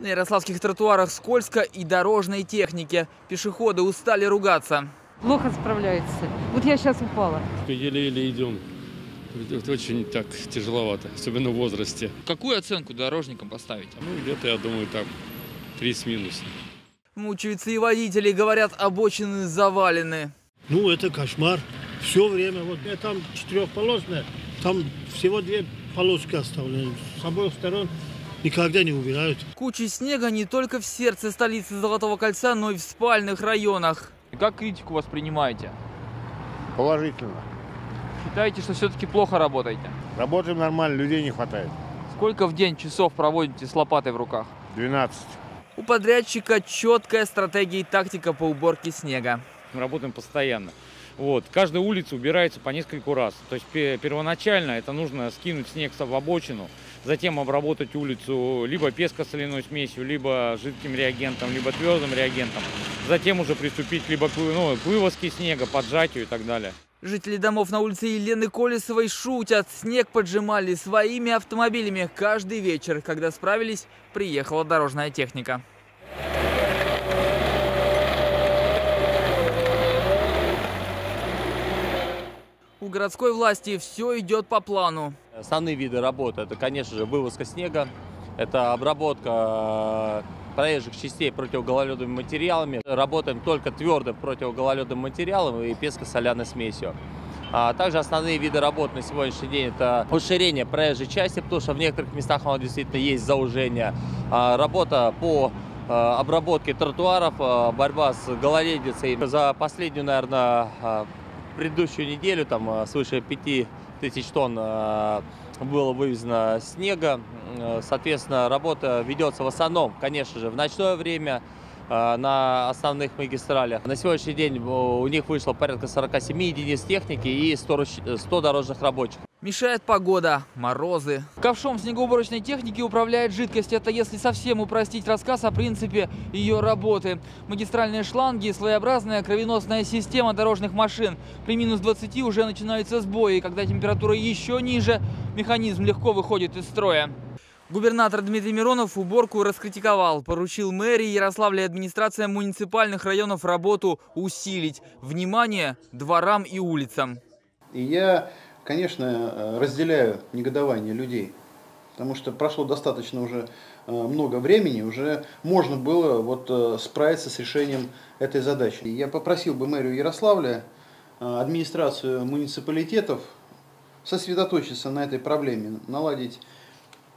На ярославских тротуарах скользко и дорожной технике. Пешеходы устали ругаться. Плохо справляется. Вот я сейчас упала. Еле-еле идем. Это очень так тяжеловато, особенно в возрасте. Какую оценку дорожникам поставить? Ну, где-то, я думаю, там 3 с минусом. Мучаются и водители, говорят, обочины завалены. Ну, это кошмар. Все время. Вот я там четырехполосная, там всего две полоски оставлены. С обоих сторон никогда не убирают. Кучи снега не только в сердце столицы Золотого кольца, но и в спальных районах. Как критику воспринимаете? Положительно. Считаете, что все-таки плохо работаете? Работаем нормально, людей не хватает. Сколько в день часов проводите с лопатой в руках? 12. У подрядчика четкая стратегия и тактика по уборке снега. Мы работаем постоянно. Вот. Каждая улица убирается по нескольку раз. То есть первоначально это нужно скинуть снег в обочину, затем обработать улицу либо песко-соляной смесью, либо жидким реагентом, либо твердым реагентом. Затем уже приступить либо к, ну, к вывозке снега, поджатию и так далее. Жители домов на улице Елены Колесовой шутят. Снег поджимали своими автомобилями. Каждый вечер, когда справились, приехала дорожная техника. Городской власти все идет по плану. Основные виды работы – это, конечно же, вывозка снега, это обработка э, проезжих частей противогололедными материалами. Работаем только твердым противогололедным материалом и песко-соляной смесью. А также основные виды работ на сегодняшний день это уширение проезжей части, потому что в некоторых местах оно действительно есть заужение. А работа по э, обработке тротуаров, э, борьба с гололедицей. За последнюю, наверное, предыдущую неделю там свыше 5 тысяч тонн было вывезено снега. Соответственно, работа ведется в основном, конечно же, в ночное время на основных магистралях. На сегодняшний день у них вышло порядка 47 единиц техники и 100, 100 дорожных рабочих. Мешает погода, морозы. Ковшом снегоуборочной техники управляет жидкость. Это если совсем упростить рассказ о принципе ее работы. Магистральные шланги, своеобразная кровеносная система дорожных машин. При минус 20 уже начинаются сбои. Когда температура еще ниже, механизм легко выходит из строя. Губернатор Дмитрий Миронов уборку раскритиковал. Поручил мэрии Ярославля и администрация муниципальных районов работу усилить. Внимание дворам и улицам. И я конечно, разделяю негодование людей, потому что прошло достаточно уже э, много времени, уже можно было вот э, справиться с решением этой задачи. Я попросил бы мэрию Ярославля, э, администрацию муниципалитетов сосредоточиться на этой проблеме, наладить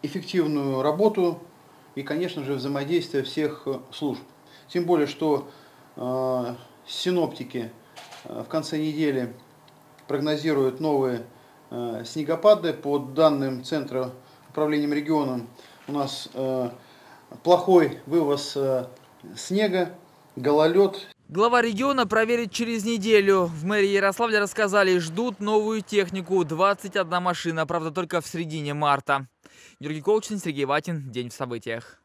эффективную работу и, конечно же, взаимодействие всех служб. Тем более, что синоптики в конце недели прогнозируют новые э, снегопады. По данным Центра управления регионом у нас э, плохой вывоз э, снега, гололед. Глава региона проверит через неделю. В мэрии Ярославля рассказали, ждут новую технику. 21 машина, правда, только в середине марта. Георгий Колчин, Сергей Ватин. День в событиях.